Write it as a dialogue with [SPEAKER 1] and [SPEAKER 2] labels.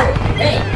[SPEAKER 1] Hey!